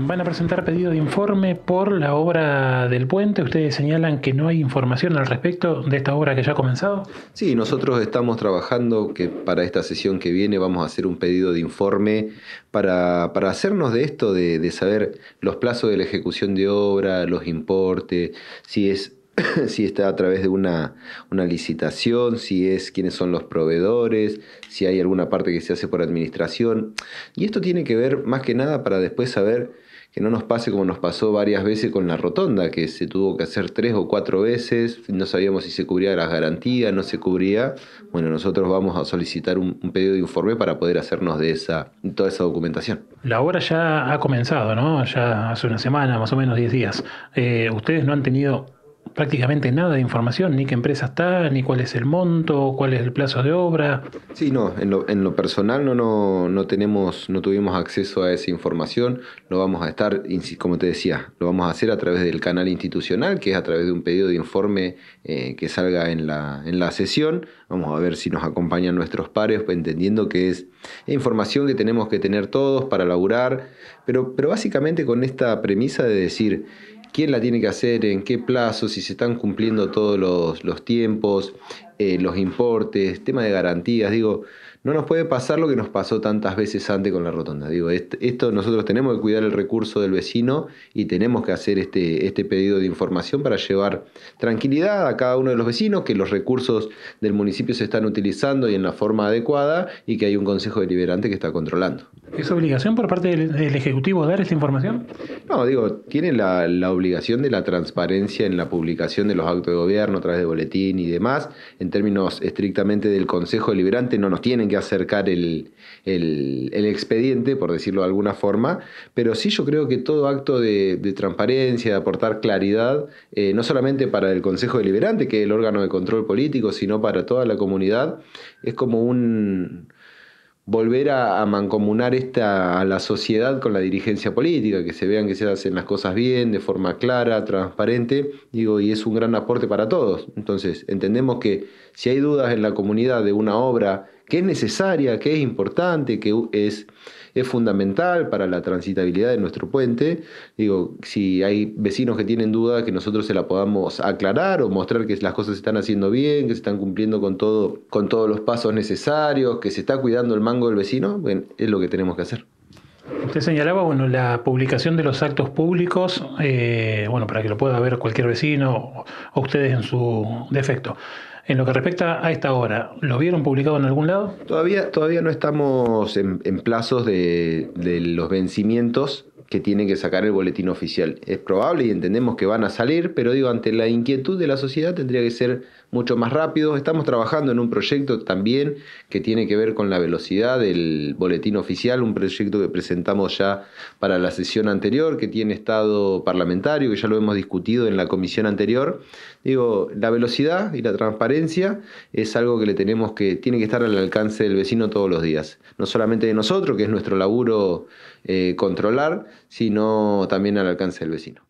Van a presentar pedido de informe por la obra del puente. Ustedes señalan que no hay información al respecto de esta obra que ya ha comenzado. Sí, nosotros estamos trabajando que para esta sesión que viene vamos a hacer un pedido de informe para, para hacernos de esto, de, de saber los plazos de la ejecución de obra, los importes, si es si está a través de una, una, licitación, si es quiénes son los proveedores, si hay alguna parte que se hace por administración. Y esto tiene que ver más que nada para después saber que no nos pase como nos pasó varias veces con la rotonda, que se tuvo que hacer tres o cuatro veces, no sabíamos si se cubría las garantías, no se cubría. Bueno, nosotros vamos a solicitar un, pedido de informe para poder hacernos de esa, toda esa documentación. La obra ya ha comenzado, ¿no? Ya hace una semana, más o menos 10 días. Eh, ¿Ustedes no han tenido prácticamente nada de información, ni qué empresa está, ni cuál es el monto, cuál es el plazo de obra. Sí, no, en lo, en lo personal no, no, no, tenemos, no tuvimos acceso a esa información, lo vamos a estar, como te decía, lo vamos a hacer a través del canal institucional, que es a través de un pedido de informe eh, que salga en la, en la sesión, vamos a ver si nos acompañan nuestros pares, entendiendo que es información que tenemos que tener todos para laburar, pero, pero básicamente con esta premisa de decir, quién la tiene que hacer, en qué plazo, si se están cumpliendo todos los, tiempos, eh, los importes, tema de garantías, digo, no nos puede pasar lo que nos pasó tantas veces antes con la rotonda. Digo, esto nosotros tenemos que cuidar el recurso del vecino y tenemos que hacer este, este pedido de información para llevar tranquilidad a cada uno de los vecinos, que los recursos del municipio se están utilizando y en la forma adecuada y que hay un consejo deliberante que está controlando. ¿Es obligación por parte del, Ejecutivo dar esta información? No, digo, tiene la, la, obligación de la transparencia en la publicación de los actos de gobierno a través de boletín y demás. En términos estrictamente del Consejo Deliberante no nos tienen que acercar el, el, expediente, por decirlo de alguna forma, pero sí yo creo que todo acto de, transparencia, de aportar claridad, eh, no solamente para el Consejo Deliberante, que es el órgano de control político, sino para toda la comunidad, es como un volver a, mancomunar esta, a la sociedad con la dirigencia política, que se vean que se hacen las cosas bien, de forma clara, transparente, digo, y es un gran aporte para todos. Entonces, entendemos que si hay dudas en la comunidad de una obra que es necesaria, que es importante, que es, es fundamental para la transitabilidad de nuestro puente. Digo, si hay vecinos que tienen duda, que nosotros se la podamos aclarar o mostrar que las cosas se están haciendo bien, que se están cumpliendo con, todo, con todos los pasos necesarios, que se está cuidando el mango del vecino, bueno, es lo que tenemos que hacer. Usted señalaba bueno, la publicación de los actos públicos, eh, bueno, para que lo pueda ver cualquier vecino o ustedes en su defecto. En lo que respecta a esta hora, ¿lo vieron publicado en algún lado? Todavía, todavía no estamos en, plazos de los vencimientos que tiene que sacar el boletín oficial. Es probable y entendemos que van a salir, pero digo, ante la inquietud de la sociedad tendría que ser mucho más rápido. Estamos trabajando en un proyecto también que tiene que ver con la velocidad del boletín oficial, un proyecto que presentamos ya para la sesión anterior, que tiene estado parlamentario, que ya lo hemos discutido en la comisión anterior. Digo, la velocidad y la transparencia es algo que le tenemos que, tiene que estar al alcance del vecino todos los días. No solamente de nosotros, que es nuestro laburo eh, controlar, sino también al alcance del vecino.